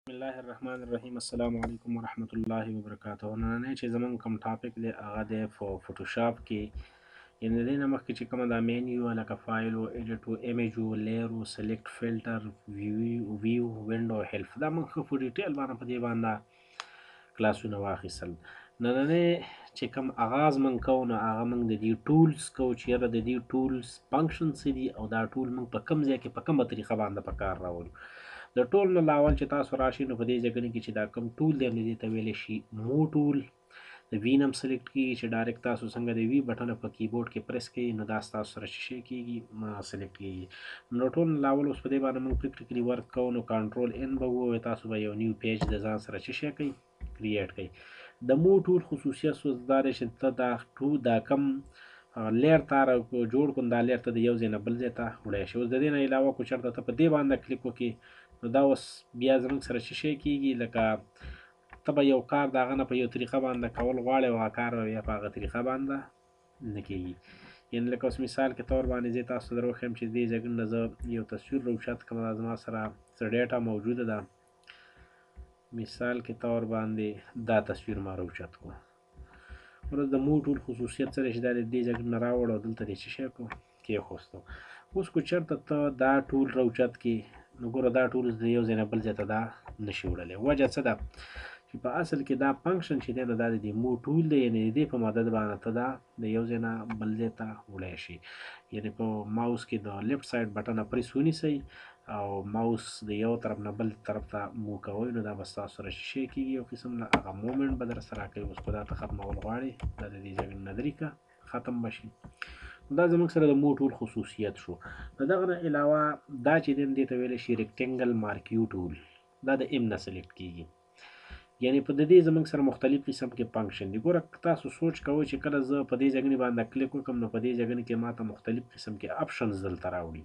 بسم الله الرحمن الرحیم السلام علیکم ورحمت الله وبرکاته نننې چې زمونږ کوم ټاپک دی هغه دی په فوټوشاپ کې یعنې د دې نه مخکې چې کومه دا مینیو لکه فایل او ایډیټ او ایمیج او لیر او سلیکټ فلټر ویو ویو وینډو هیلف دا موږ ښه په ډیټیل باندې په دې باندې کلاسونه واخیستل نننې چې کوم اغاز مونږ کوو نو هغه مونږ د دې ټولز کوو چې یاره د دې ټولز فنکشن څه دي او دا ټول مونږ په کوم ځای کې په کومه طریقه باندې په کار راولو د ټول نه لاول چې تاسو راشي نو په دې ځای کې چې دا کوم ټول دی نو دې ته ویلی شي مو ټول د وی نم سلیکټ کیږي چې ډایرکټ تاسو څنګه د وی بټن په کیبورډ کې پریس کړئ نو دا تاسو سره شي کیږي سلیکټ کیږي نو ټول لاول اوس په دې باندې موږ فکر کړي ورک کوو نو کنټرول ان به وو تاسو به یو نیو پیج د ځان سره چې شي کوي کریټ کوي د مو ټول خصوصیت سوز دا دی چې ته دا ټو دا کم لیر تار جوړ کړم دا لیر ته د یو ځای نه بل ځای ته وړی شي اوس د دې نه علاوه کو چېرته ته په دې باندې کلیک وکړي نو دا اوس بیا زموږ سره چې شی کېږي لکه ته به یو کار د هغه نه په یو طریقه باندې کول غواړې او هغه کار به بیا په هغه طریقه باندې نه کېږي. یعنې لکه اوس مثال کې طور باندې زۀ تاسو ته دروښیم چې دې جګړې نه زه یو تصویر روشت کړم دا زما سره څه ډیټا موجوده ده مثال کې طور باندې دا تصویر ما روشت کو ورځ د مو ټول خصوصیت سره چې دا دې جګړې نه راوړ او دلته دې څه شی کو کېښوستو اوس که چېرته ته دا ټول راوچت کړې نو ګوره دا ټول د یو ځای نه بل ځای ته دا نشي وړلی وجه څه ده چې په اصل کې دا فنکشن چې دی نو دا د دې مو ټول دی یعنې د دې په مدد باندې ته دا د یو ځای نه بل ځای ته وړی شي یعنې په ماوس کې د لیفټ سایډ بټنه پریس ونیسئ او ماوس د یو طرف نه بل طرف ته مو کوئ نو دا به ستاسو سره شي کېږي یو قسم له هغه مومنټ به در سره کوي اوس که دا ته ختمول غواړې دا د دې ځای نه لرې کړه ختم بشي نو دا زموږ سره د مور ټول خصوصیت شو د دغه نه علاوه دا چې دین دې ته ویل شي ریکټنګل مارکیو ټول دا د ام نه سلیکټ کیږي یعنی په دې زمنګ سره مختلف قسم کې فنکشن دي ګوره تاسو سوچ کوئ چې کله زه په دې ځګنی باندې کلیک وکم نو په دې ځګنی کې ماته مختلف قسم کې اپشنز دلته راوړي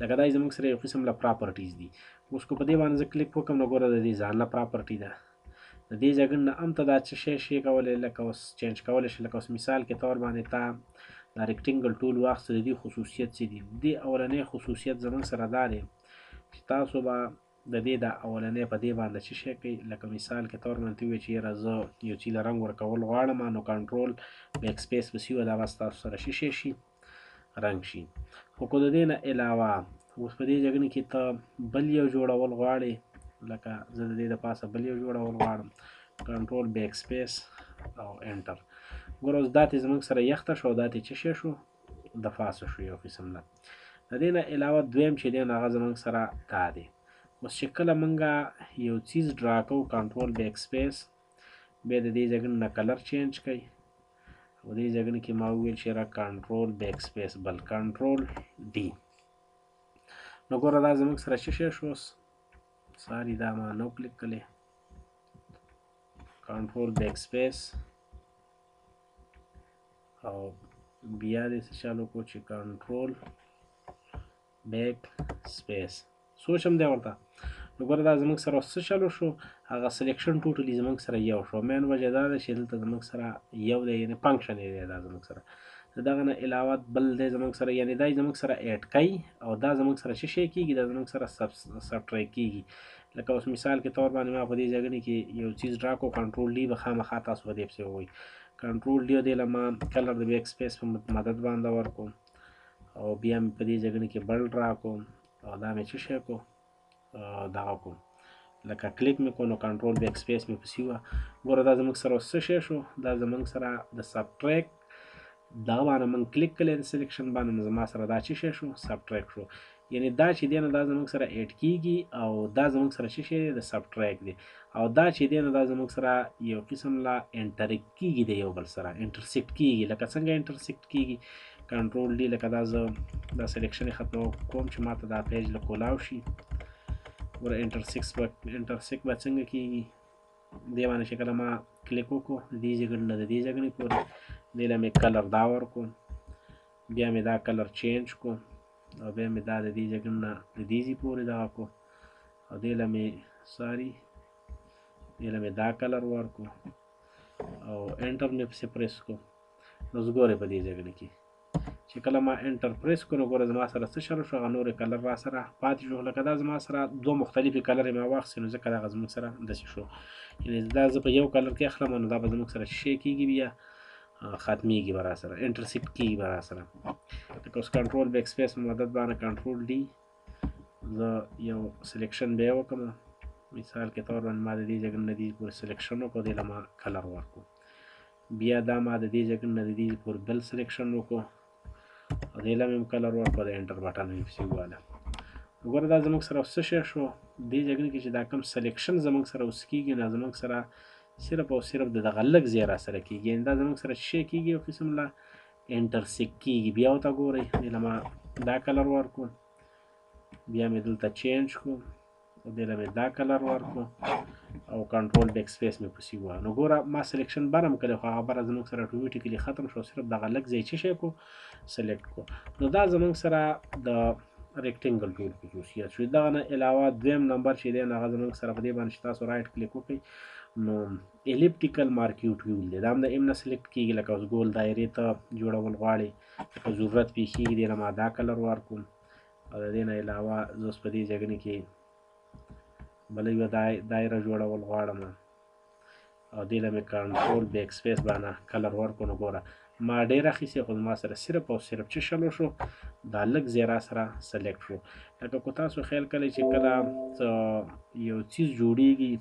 لکه دا زموږ سره یو قسم له پراپرټیز دي اوس کو په دې باندې زه کلیک وکم نو ګوره د دې ځان له پراپرټي ده د دې ځګن نه هم ته دا څه شی شي کولای لکه اوس چینج کولای شي لکه اوس مثال کې تور باندې تا دا ریکټینګل ټول واخست د دې خصوصیت څه دي دې اولنې خصوصیت زموږ سره دا دی چې تاسو به د دې دا اولنې په دې باندې څه شي کوي لکه مثال کې تور باندې وی چې راځو یو چیل رنگ ورکول غواړم نو کنټرول بیک سپیس وسیو دا بس تاسو سره شي شي رنګ شي خو که د دې نه علاوه اوس په دې جګړه کې ته بل یو جوړول غواړي لکه زه د دې د پاسه بل یو جوړول غواړم کنټرول بیک سپیس او انټر ګور اوس داتې زموږ سره یخته شو داتې چې شې شو د فاسه شو یو قسم نه د دې نه علاوه دویم چې دی نو هغه زموږ سره دا دی اوس چې کله موږ یو چیز ډرا کوو کنټرول بیک سپیس بیا د دې ځای نه کلر چینج کوي په دې جګړه کې ما وویل چې را کنټرول بیک سپیس بل کنټرول ډي نو ګوره دا زموږ سره څه شی شو اوس ساري دا ما نو کلیک کړی کنټرول بیک سپیس او بیا دې څه چالو کو چې کنټرول بیک سپیس سوچ هم دی ورته نو ګوره دا زموږ سره اوس څه چلو شو هغه سلیکشن ټوټلی زموږ سره یو شو مین وجه دا ده چې دلته زموږ سره یو دی یعنې فنکشن یې دی دا زموږ سره د دغه نه علاوه بل دی زموږ سره یعنې دا زموږ سره اډ کوي او دا زموږ سره څه شی کېږي دا زموږ سره سبټریک کېږي لکه اوس مثال کې طور باندې ما په دې ځای کې یو چیز ډرا کو کنټرول ډي به خامخا تاسو په دې پسې ووایي کنټرول ډي دې له ما کلر د بیک سپیس په مدد باندې ورکوم او بیا مې په دې ځګنې کې بل ډرا کو او دا مې څه شی کو دغه کو لکه کلیک مې کو نو کنټرول بیک سپیس مې پسې وه ګوره دا زموږ سره اوس څه شی شو دا زموږ سره د سبټریک دغه باندې موږ کلیک کړی د سلیکشن باندې نو زما سره دا څه شی شو سبټریک شو یعنی دا چی دی نو دا زموږ سره ایډ کیږي او دا زموږ سره څه شی دی د سب ټریک دی او دا چی دی نو دا زموږ سره یو قسم لا انټریکټ کیږي د یو بل سره انټرسیکټ کیږي لکه څنګه انټرسیکټ کیږي کنټرول دی لکه دا زه دا سلیکشن ختمو کوم چې ماته دا پیج له کولاو شي ور انټرسیکس به انټرسیک به څنګه کیږي دی باندې چې کله ما کلیک وکړو دې ځای نه د دې ځای نه پورې دې له مې کلر دا ورکو بیا مې دا کلر چینج کو او بیا مې دا د دې جګن نه د دې ځي پورې دغه کو او دې له مې ساري دې له مې دا کلر ورکو او انټر مې پسې پریس کو نو زګورې په دې جګن کې چې کله ما انټر پریس کو نو ګوره زما سره څه شروع شو هغه نورې کلر را سره پاتې شو لکه دا زما سره دوه مختلفې کلرې ما واخیستې نو ځکه دغه زموږ سره داسې شو یعنې دا زه په یو کلر کې اخلم نو دا به زموږ سره شی کېږي بیا ختمیږي برا سره انټرسیپټ کیږي برا سره لکه اوس کنټرول بیک سپیس مدد باندې کنټرول ډي زه یو سلیکشن به وکم مثال کې تور باندې ما د دې ځګن نه دي پور سلیکشن وکړو د لما کلر ورکو بیا دا ما د دې ځګن نه دي پور بل سلیکشن وکړو او دې لمې هم کلر ورکړه د انټر بټن مې پسې وواله وګوره دا زموږ سره څه شی شو دې جګړې کې چې دا کم سلیکشن زموږ سره اوس کېږي نه زموږ سره صرف او صرف د دغه لږ ځای را سره کېږي یعنې دا زموږ سره شی کېږي یو قسم له انټرسیک کېږي بیا ورته ګورئ دې له ما دا کلر ورکړو بیا مې دلته چینج کړو دې له مې دا کلر ورکو او کنټرول بیک سپیس مې پسې وه نو ګوره ما سلیکشن بر هم کړی خو هغه بره زمونږ سره اټومیټیکلی ختم شو صرف دغه لږ ځای چې شی کو سلیکټ کو نو دا زمونږ سره د ریکټنګل ټول خصوصیت شو دغه نه علاوه دویم نمبر چې دی هغه زمونږ سره په دې باندې تاسو رائټ کلیک وکړئ نو الیپټیکل مارکیوټ ویول دی دا هم د ایم نه سلیکټ کیږي لکه اوس ګول دایرې ته جوړول غواړي که ضرورت پیښیږي دې نه ما دا کلر ورکوم او د دې نه علاوه زه اوس په دې جګني کې بله یوه دایره جوړول غواړم او دې له مې کنټرول بیک سپیس باندې کلر ورکو نو ګوره ما ډېر اخیستی خو زما سره صرف او صرف چې شلو شو دا لږ ځای را سره سلیکټ شو لکه که تاسو خیال کړئ چې کله یو څیز جوړیږي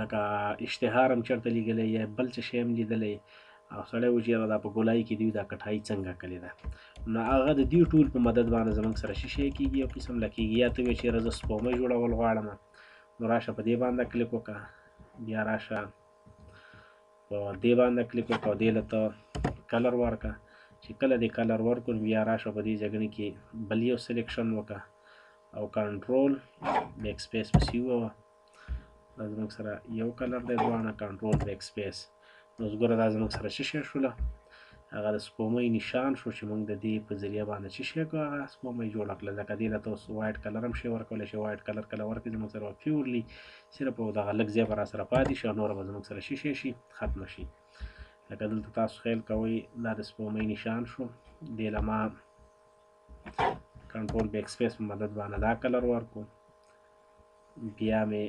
لکه اشتهار هم چرته لیګلی یا بل څه شی هم لیدلی او سړی و چې یاره دا په ګولای کې دی دا کټای څنګه کلی ده نو هغه د دې ټول په مدد باندې زمونږ سره شي شي کېږي او قسم له کېږي یا ته وې چې زه سپومه جوړول غواړم نو راشه په دې باندې کلیک وکړه بیا راشه په دې باندې کلیک وکړه او دې له ته کلر ورکړه چې کله دې کلر ورکړو بیا راشه په دې ځای کې بل یو سلیکشن وکړه او کنټرول بیک سپیس پسې ووه دا زموږ سره یو کلر دی دواړه کنټرول بیک سپیس نو اوس ګوره دا زموږ سره څه شی شوله هغه د سپومۍ نشان شو چې موږ د دې په ذریعه باندې څه شی کړو هغه سپومۍ جوړه کړه لکه دې له ته اوس وایټ کلر هم شی ورکولی شي وایټ کلر کله ورکړي زموږ سره به پیورلی صرف او دغه لږ ځای به را سره پاتې شي او نوره به زموږ سره څه شی شي ختمه شي لکه دلته تاسو خیال کوئ دا د سپومۍ نشان شو دې له ما کنټرول بیک سپیس په مدد باندې دا کلر ورکو بیا مې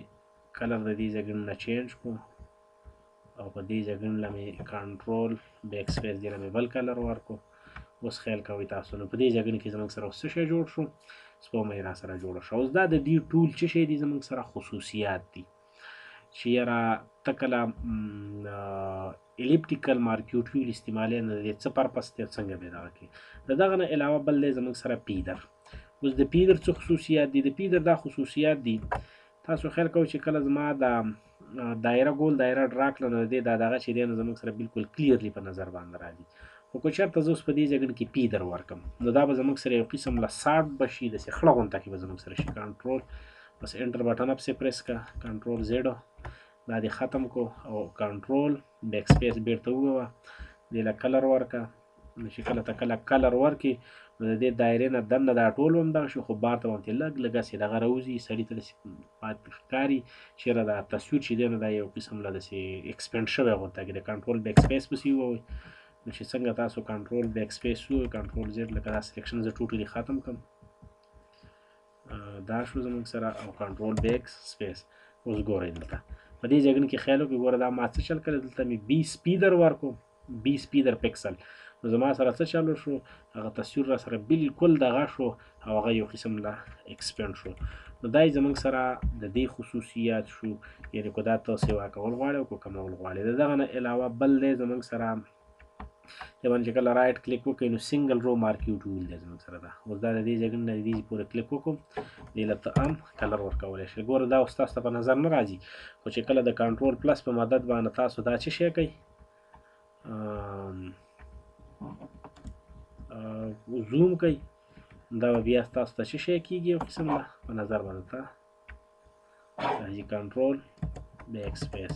کلر د دې ځګن نه چینج کو او په دې ځګن له مې کنټرول بیک سپیس دې له مې بل کلر ورکو اوس خیال کوي تاسو نو په دې ځګن کې زموږ سره اوس څه جوړ شو سپومه را سره جوړ شو اوس دا د دې ټول چې شي دي زموږ سره خصوصیات دي چی یاره ته کله الیپټیکل مارکیوټ ویل استعمالی نه دی څه پرپس دی څنګه به دغه کی د دغه نه علاوه بل دی زموږ سره پیدر اوس د پیدر څه خصوصیات دي د پیدر دا خصوصیات دي تاسو خیال کوئ چې کله زما دا دایره ګول دایره ډرا کړه نو دې دا دغه چې دی نو زموږ سره بالکل کلیرلی په نظر باندې راځي خو که چېرته زه اوس په دې ځای کې پی در ورکم نو دا به زموږ سره یو قسم له ساټ به شي داسې خړه غونته کې به زموږ سره شي کنټرول بس انټر بټن پسې پریس کا کنټرول زیډ دا دې ختم کو او کنټرول بیک سپیس بیرته ووه دې له کلر ورکا نو چې کله ته کله کلر ورکې نو د دې دایرې نه دننه دا ټول هم دغه شي خو بار ته باندې لږ لږ هسې دغه راوځي سړي ته داسې پاتې ښکاري چېرې دا تصویر چې دی نو دا یو قسم له داسې ایکسپینډ شوی غونته کې د کنټرول بیک سپیس پسې ووایي نو چې څنګه تاسو کنټرول بیک سپیس ووایي کنټرول زیډ لکه دا سلیکشن زه ټوټلي ختم کړم دا شو زموږ سره او کنټرول بیک سپیس اوس ګورئ دلته په دې ځای کې خیال وکړئ ګوره دا ما څه چل کړی دلته مې بي سپي در ورکړو بي سپي در پکسل نو زما سره څه چالو شو هغه تصویر را سره بالکل دغه شو او هغه یو قسم لا ایکسپینډ شو نو دای زمونږ سره د دې خصوصیات شو یعنی کو دا ته سیوا کول غواړي او کو کمول غواړي دغه نه علاوه بل دی زمونږ سره دې باندې چې کله رایټ کلیک وکړئ نو سنګل رو مارکیو ټول دی زموږ سره ده اوس دا د دې ځای نه دې پورې کلیک وکړو دې له ته هم کلر ورکولی شئ ګوره دا اوس تاسو ته په نظر نه راځي خو چې کله د کنټرول پلس په مدد باندې تاسو دا څه شی کوئ زوم کوي دا بیا تاسو ته څه شی کیږي یو قسم ده په نظر باندې ته راځي کنټرول بیک سپیس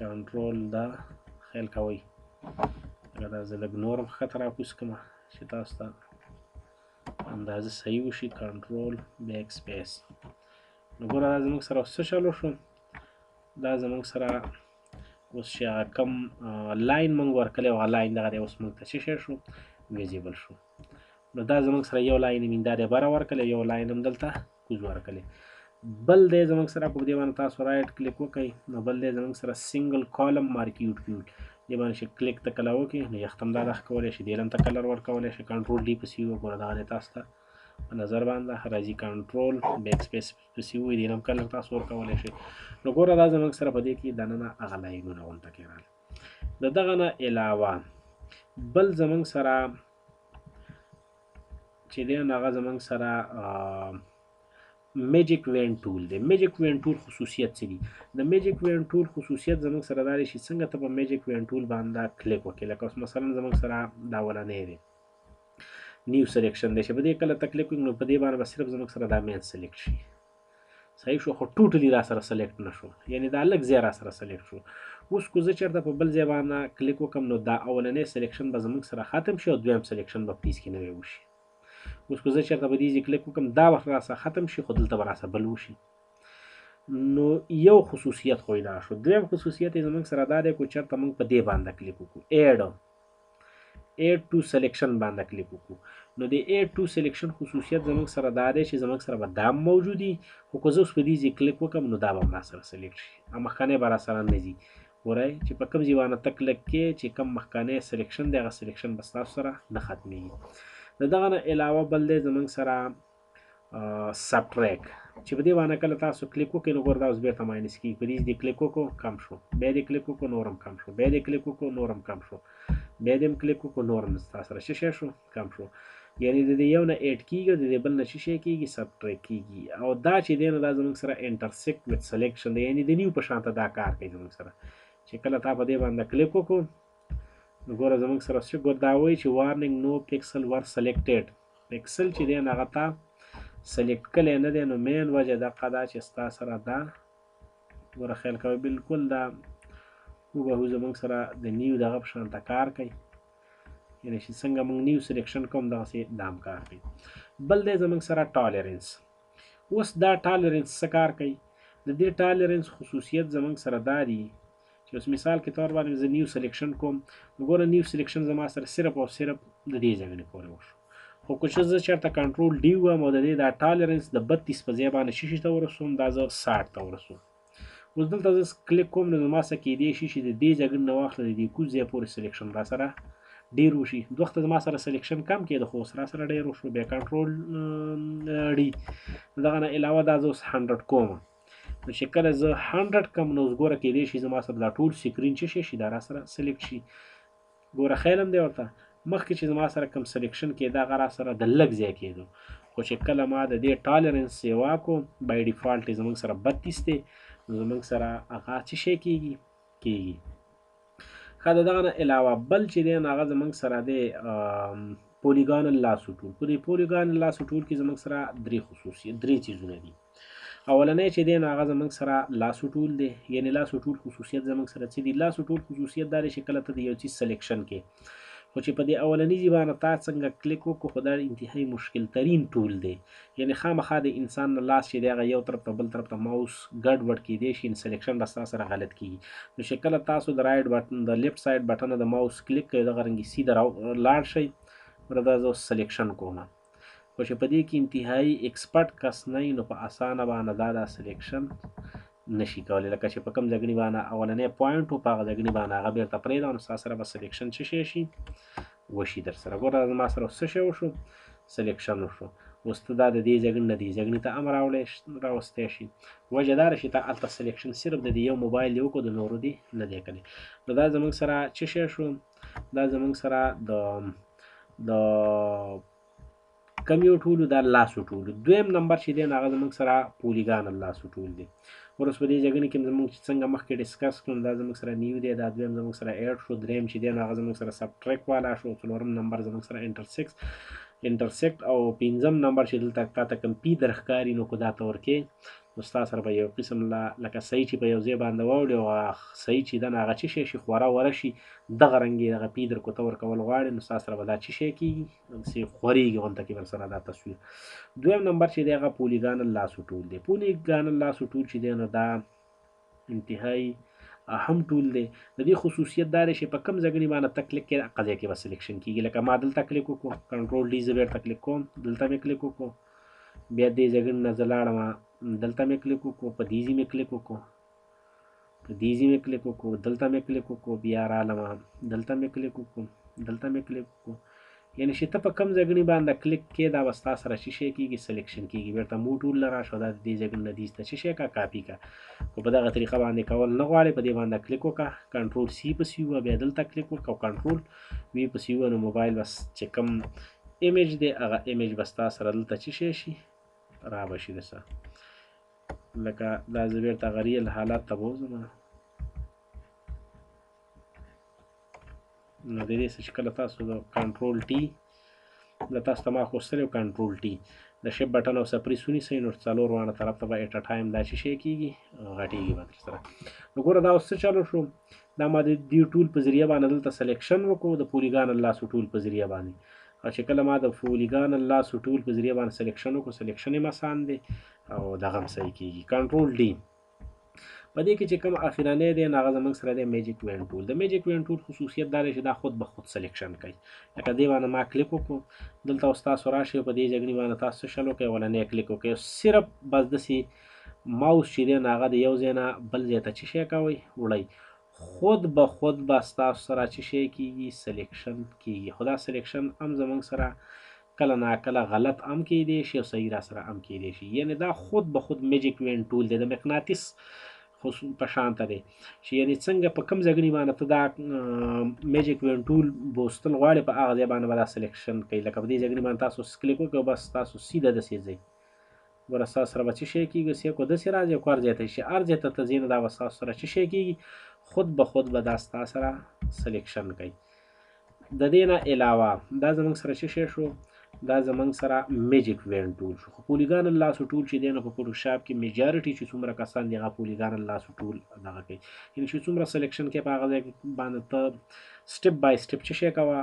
کنټرول دا خیال کوي لکه دا زه لږ نورم ښکته راکوز کړم چې تاسو ته اندازه صحیح وشي کنټرول بیک سپیس نو ګوره دا زموږ سره اوس څه چلو شو دا زموږ سره اوس چې هغه کم لاین موږ ورکړی هغه لاین دغه دی اوس موږ ته څه شی شو ویزیبل شو نو دا زموږ سره یو لاین مين دا د بره ورکړل یو لاین هم دلته کوز ورکړل بل دی زموږ سره په دې باندې تاسو رائټ کلیک وکړئ نو بل دی زموږ سره سنگل کالم مارکیوټ کیوټ دې باندې چې کلیک ته کله وکړي نو یختم دا د ښکولی شي دې لم ته کلر ورکولی شي کنټرول ډي پسې وګوره دا دی تاسو ته په نظر باندې راځي کنټرول بیک سپیس پسې وي دې لم کلر تاسو ورکولی شي نو ګوره دا زموږ سره په دې کې دننه هغه لاینونه غونته کې راغلي د دغه نه علاوه بل زمنګ سره چې دی نو هغه زمنګ سره میجیک وین ټول دی میجیک وین ټول خصوصیت څه دي د میجیک وین ټول خصوصیت زموږ سره دا دی چې څنګه ته په میجیک وین ټول باندې کلیک وکړې لکه اوس مثلا زموږ سره دا ولنې دی نیو سلیکشن دی چې په دې کله تکلیک نو په دې باندې صرف زموږ سره دا مین سلیکټ شي صحیح شو خو ټوټلی راسره سلیکټ نشو یعنی دا لږ ځای راسره سلیکټ شو اوس کو زه چیرته په بل ځای باندې کلیک وکم نو دا اولنې سلیکشن به زموږ سره ختم شي او دویم سلیکشن به پیس کې نوی وشي اوس کو زه چیرته په دې ځای کلیک وکم دا وخت راسره ختم شي خو دلته به راسره بل وشي نو یو خصوصیت خو دا شو دویم خصوصیت زموږ سره دا دی کو چیرته موږ په دې باندې کلیک وکړو اډ ایډ ټو سلیکشن باندې کلیک وکړو نو د ایډ ټو سلیکشن خصوصیت زموږ سره دا دی چې زموږ سره به دا موجودي خو که زه اوس په دې ځای کلیک وکم نو دا به ما سره سلیکټ شي او مخکنی به را سره نه ځي ګورئ چې په کوم ځای باندې ته کلیک کې چې کوم مخکنی سلیکشن دی هغه سلیکشن به ستاسو سره نه ختمیږي د دغه نه علاوه بل دی زموږ سره سبټریک چې په دې باندې کله تاسو کلیک وکړئ نو ګور دا اوس بیرته ماینس کیږي په دې دې کلیک وکړو کم شو بیا دې کلیک وکړو نورم کم شو بیا دې کلیک وکړو نورم کم شو بیا دې کلیک وکړو نورم تاسو سره شي شو کم شو یعنی د دې یو نه اډ کیږي د دې بل نه شي شي کیږي سبټریک کیږي او دا چې دینه دا زموږ سره انټرسیکټ وذ سلیکشن دی یعنی د نیو په شان ته دا کار کوي زموږ سره چې کله تا په دې باندې کلیک وکړو نو ګوره زموږ سره څه ګور دا وایي چې وارنینګ نو پکسل ور سلیکټډ پکسل چی دی هغه تا سلیکټ کلی نه دی نو مین وجه دقه ده چی ستا سره دا ګوره خیال کوی بالکل دا هوبهو زمونږ سره د نیو دغه په شان ته کار کوي یعنی چې څنګه موږ نیو سلیکشن کوم دغسې دام کار کوي بل دی زمونږ سره ټالرنس اوس دا ټالرنس څه کار کوي د دې ټالرنس خصوصیت زمونږ سره دا دي چې اوس مثال کې تور باندې زه نیو سلیکشن کوم نو ګوره نیو سلیکشن زما سره صرف او صرف د دې ځای نه پورې وشو خو که چې زه چېرته کنټرول ډي وم او د دې دا ټالرنس د بتیس په ځای باندې شیشي ته ورسوم دا زه ساټ ته ورسوم اوس دلته زه کلیک کوم نو زما څه کېدی شي چې د دې ځای نه واخله د دې کوز ځای پورې سلیکشن را سره ډیر وشي د وخت زما سره سلیکشن کم کېده خو سره سره ډیر وشو بیا کنټرول ډي دغه نه علاوه دا زه اوس 100 کوم نو چې کله زه 100 کم نو ګوره کېدای شي زما سره دا ټول سکرین چې شي شي دا را سره سلیکټ شي ګوره خیلم دی ورته مخکې چې زما سره کم سلیکشن کې دا غرا سره د لګ ځای کېدو خو چې کله ما د دې ټالرنس سیوا کو بای ډیفالت زمونږ سره 32 دی زمونږ سره هغه څه شي کېږي کېږي ښه د دغه نه علاوه بل چې دی نو هغه زمونږ سره دی پولیګانل لاس و ټول په دې پولیګانل لاس و ټول کې زمونږ سره درې خصوصي درې څیزونه دي اولنې چې دی نو هغه زمونږ سره لاس و ټول دی یعنی لاس و ټول خصوصیت زمونږ سره څه دي لاس و ټول خصوصیت دا دی چې کله ته د یو څیز سلیکشن کې خو چی په دی اولنیزی بانه تا څنګه کلیک وکړو خو دا انتهایی مشکل ترین ټول دی یعنی خامخا د انسان نه لاس چی دی هغه یو طرف ته بل طرف ته ماوس ګډ وډ کیدای شی ان سلیکشن به ستا سره غلط کیږی نو چی کله تاسو د رایټ بټن د لیفټ سایډ بټن نه د ماوس کلیک کوی دغه رنګی سیده لاړ شی بره دا زه اوس سلیکشن کوم. خو چې په دې کې انتهایی ایکسپرټ کس نه نو په اسانه باندې دا دا سلیکشن نشي کولای لکه چې په کوم ځګنی باندې اولنې پوینټ او په هغه ځګنی باندې هغه بیرته پرې دا نو سره به سلیکشن څه شي شي وشي در سره ګوره ما سره څه شي وشو سلیکشن وشو اوس ته دا د دې ځګنې نه دې ځګنې ته هم راوړی راوستی شي وجه دا ده چې ته هلته سلیکشن صرف د دې یو موبایل یې وکړو د نورو دې نه دی کړی نو دا زموږ سره څه شی شو دا زمونږ سره د د کم یو ټولو دا لاس ټولو دویم نمبر چې دی هغه زمونږ سره پولیګان لاس ټول دی ورس په دې جګړه کې زمونږ چې څنګه مخکې ډیسکس کړم دا زمونږ سره نیو دی دا دویم زمونږ سره ایډ شو دریم چې دی هغه زمونږ سره سب ټریک والا شو څلورم نمبر زمونږ سره انټرسیکس انټرسیکټ او پنځم نمبر چې دلته تا ته کم پی درخکاری نو کو دا تور کې نو ستا سره به يو قسم له لکه سۍ چي په يو ځای باندې واوړي او هغه سۍ چي ده نو هغه چي شی شي خوره وره شي دغه رنګ يې دغه پي درکوته ورکول غواړې نو ستا سره به دا چي شی کيږي دغسي خوريږي غونته کي ورسره دا تصوير دويم نمبر چي دی هغه پوليګانل لاسو ټول دی پوليګانل لاسو ټول چي دی نو دا انتهایی اهم ټول دی د دې خصوصیت دا دی چې په کم ځګنی باندې تک کلیک کې قضیه کې وسلیکشن کیږي لکه ما دلته کلیک وکړو کنټرول ډی زبر تک کلیک کوم دلته مې کلیک وکړو بیا دې ځګن نه زلاړم دلته مې کلیک وکړو په دې ځی مې کلیک وکړو په دې ځی مې کلیک وکړو دلته مې کلیک وکړو بیا رالم دلته مې کلیک وکړو دلته مې کلیک وکړو یعنی چی ته په کوم ځګنی بانده کلیک کی دا به ستا سره چی شی کیږی سلیکشن کیږی بیرته مو ټول له راشه او دا د دی ځګنی نه دیسته چی شی کا کاپی کا کو په دغه طریقه باندی کول نه غواړی په دی بانده کلیک وکا کنټرول سی پسی وه بیا دلته کلیک وکا او کنټرول وی پسی وه نو موبایل بس چی کم ایمیج دی هغه ایمیج به ستا سره دلته چی شی شی را بشی دسه لکه دا زبیرته غریل حالات ته بوزم نو د دې چې کله تاسو د کنټرول ټي د تاسو ته ما خوستلی او کنټرول ټي د شپ بټن او سپری سونی سي نو څلور وانه طرف ته به اټ ټایم دا چې شي کیږي غټیږي به تر سره نو ګوره دا اوس څه چالو شو دا ما د دې ټول په ذریعہ باندې دلته سلیکشن وکړو د پولیګان الله سو ټول په ذریعہ باندې او چې کله ما د پولیګان الله سو ټول په ذریعہ باندې سلیکشن وکړو سلیکشن یې مسان دی او دغه هم صحیح کیږي کنټرول ډي په دې کې چې کوم اخیرنی دی نو هغه زمونږ سره دی میجیک وین ټول د میجیک وین ټول خصوصیت دا دی چې دا خود به خود سلیکشن کوي لکه دې باندې ما کلیک وکړو دلته اوس تاسو راشئ په دې جګړې باندې تاسو څه شل وکړئ ولنې کلیک وکړئ صرف بس داسې ماوس چې دی نو هغه د یو ځای نه بل ځای ته چې شی کوئ وړئ خود به خود به ستاسو سره چې شی کیږي سلیکشن کیږي خو دا سلیکشن هم زمونږ سره کله نا کله غلط ام کیدی شی او صحیح راسره ام کیدی شی یعنی دا خود به خود میجیک وین ټول دی د مقناطیس په شان ته دی چې یعنی څنګه په کم ځګړي باندې ته دا میجیک وین ټول بوستل غواړي په هغه ځای باندې به دا سلیکشن کوي لکه په دې ځګړي باندې تاسو سکلیک وکړو بس تاسو سیده د سیځي ګوره ستاسو سره به څه شی کیږی اوس یکو دسی راځی او که هر ځای ته شی هر ځای ته ته ځی نو دا به ستاسو سره څه شی کیږی خود به خود به دا ستا سره سلیکشن کوي ددې نه علاوه دا زمونږ سره څه شی شو دا زمونږ سره میجیک وین ټول شو خو پولیګان الله سو ټول چې دی نو په فوټوشاپ کې میجارټي چې څومره کسان دی هغه پولیګان الله سو ټول دغه کوي یعنی چې څومره سلیکشن کې په هغه ځای باندې ته سټیپ بای سټیپ چه شی کوا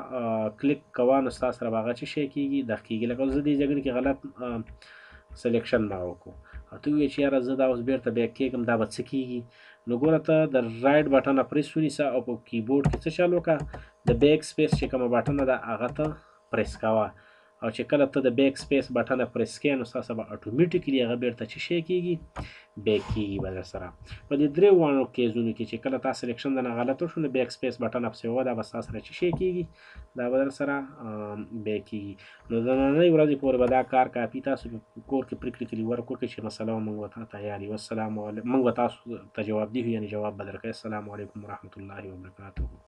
کلیک کوا نو ستا سره باغه چه شی کیږي دغ کیږي لکه زه دې جګړې کې غلط سلیکشن ما وکړو او ته وی چې یاره زه دا اوس بیرته بیک کیږم دا به څه کیږي نو ګوره ته د رائټ بټن پریس ونیسه او په کیبورډ کې څه چالو کا د بیک سپیس چې کومه بټن ده هغه ته پریس کاوه او چې کله ته د بیک سپیس بټنه پریس کړې نو ستاسو به اټومیټیکلی هغه بیرته چې شي کیږي بیک کیږي به در سره په دې درې وانو کیزونو کې چې کله تاسو سلیکشن د نه غلط وشو نو بیک سپیس بټنه پسې وه دا به ستاسو سره چې شي کیږي دا به در سره بیک کیږي نو د نننۍ ورځې پورې به دا کار کاپي تاسو کور کې پریکړې کړي ورک وکړي چې مسله موږ وته تیار یو السلام علیکم موږ تاسو ته جواب دی یعنی جواب بدل کړئ السلام علیکم ورحمت الله وبرکاته